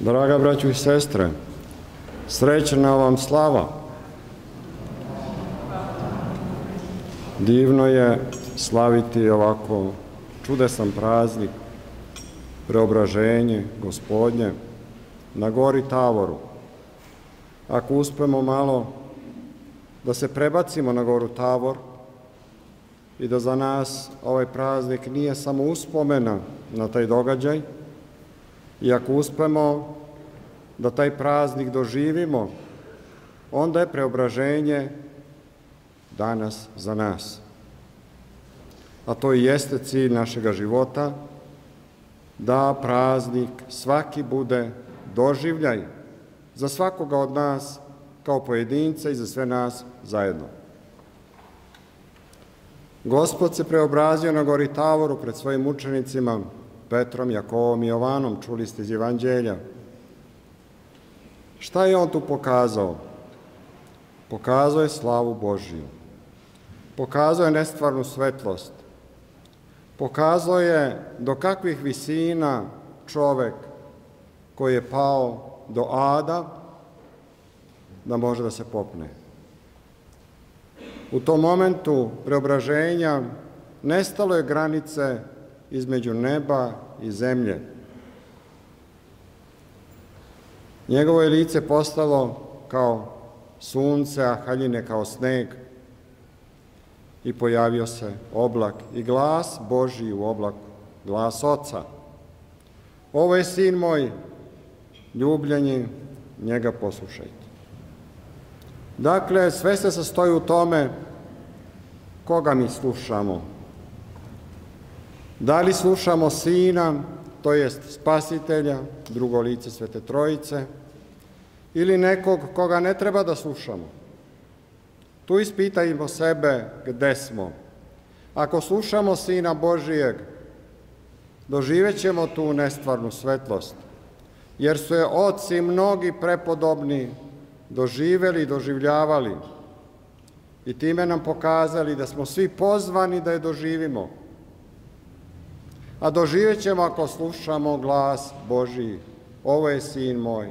Draga braću i sestre, srećna vam slava. Divno je slaviti ovako čudesan praznik, preobraženje gospodnje na gori Tavoru. Ako uspemo malo da se prebacimo na goru Tavor i da za nas ovaj praznik nije samo uspomena na taj događaj, i ako uspemo da taj praznik doživimo, onda je preobraženje danas za nas. A to i jeste cilj našega života, da praznik svaki bude doživljaj za svakoga od nas kao pojedinca i za sve nas zajedno. Gospod se preobrazio na gori Tavoru pred svojim učenicima, Petrom, Jakovom i Jovanom, čuli ste iz Evanđelja. Šta je on tu pokazao? Pokazao je slavu Božiju. Pokazao je nestvarnu svetlost. Pokazao je do kakvih visina čovek koji je pao do ada da može da se popne. U tom momentu preobraženja nestalo je granice između neba i zemlje. Njegovo je lice postalo kao sunce, a haljine kao sneg i pojavio se oblak i glas Božiji u oblaku, glas Oca. Ovo je sin moj, ljubljenji, njega poslušajte. Dakle, sve se sastoji u tome koga mi slušamo, Da li slušamo Sina, to jest Spasitelja, drugo lice Svete Trojice, ili nekog koga ne treba da slušamo? Tu ispitajmo sebe gde smo. Ako slušamo Sina Božijeg, doživet ćemo tu nestvarnu svetlost, jer su je oci mnogi prepodobni doživeli i doživljavali i time nam pokazali da smo svi pozvani da je doživimo a doživjet ćemo ako slušamo glas Božiji. Ovo je sin moj,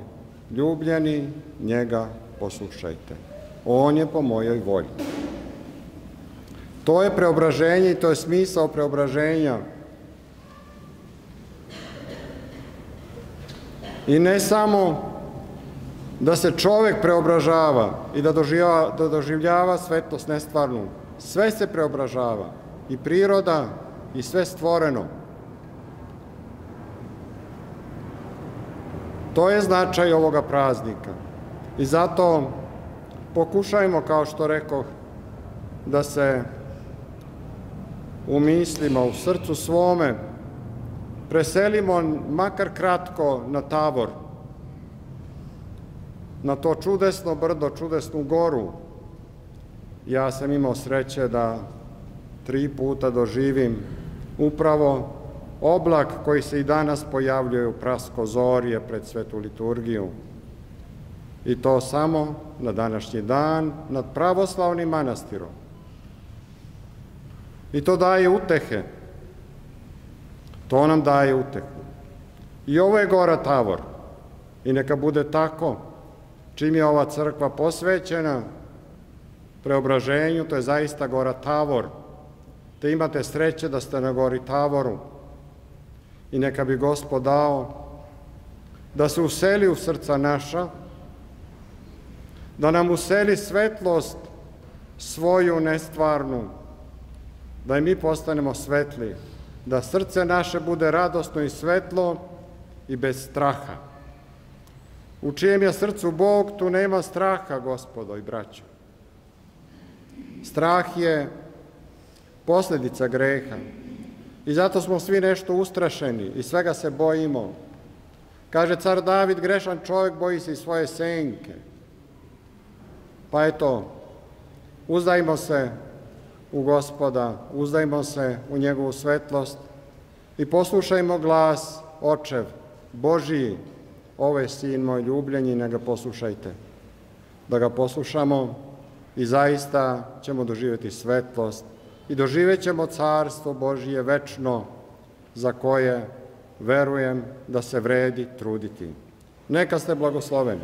ljubljeni, njega poslušajte. On je po mojoj volji. To je preobraženje i to je smisao preobraženja. I ne samo da se čovek preobražava i da da doživljava svetlost nestvarnu. Sve se preobražava. I priroda i sve stvoreno. To je značaj ovoga praznika. I zato pokušajmo, kao što rekoh, da se u mislima, u srcu svome preselimo makar kratko na Tavor, na to čudesno brdo, čudesnu goru. Ja sam imao sreće da tri puta doživim upravo Oblak koji se i danas pojavljuje u praskozorje pred svetu liturgiju. I to samo na današnji dan nad pravoslavnim manastirom. I to daje utehe. To nam daje utehu. I ovo je gora Tavor. I neka bude tako. Čim je ova crkva posvećena preobraženju, to je zaista gora Tavor. Te imate sreće da ste na gori Tavoru i neka bi Gospod dao da se useli u srca naša, da nam useli svetlost svoju nestvarnu, da i mi postanemo svetli, da srce naše bude radosno i svetlo i bez straha. U čijem je srcu Bog, tu nema straha, gospodo i braćo. Strah je posledica greha. I zato smo svi nešto ustrašeni i svega se bojimo. Kaže car David, grešan čovjek boji se i svoje senke. Pa eto, uzdajmo se u gospoda, uzdajmo se u njegovu svetlost i poslušajmo glas očev, Božiji, ovo je sin moj ljubljenji, ne ga poslušajte. Da ga poslušamo i zaista ćemo doživjeti svetlost i doživet ćemo carstvo Božije večno za koje verujem da se vredi truditi. Neka ste blagosloveni.